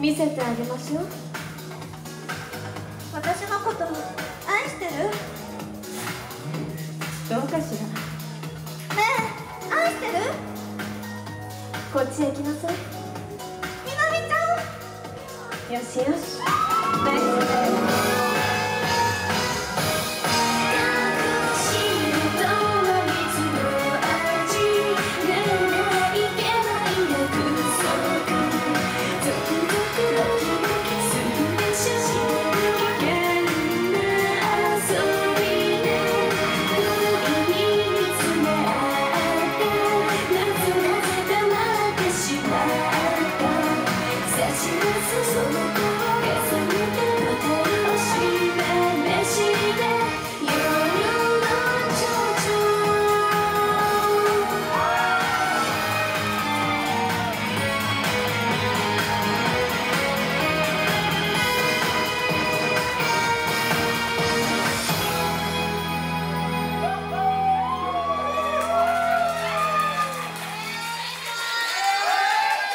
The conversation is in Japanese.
見せてあげましょう私のこと愛してる？どうかしら？ねえ愛してる？こっちへ来なさい。みなみちゃん。よしよし、ね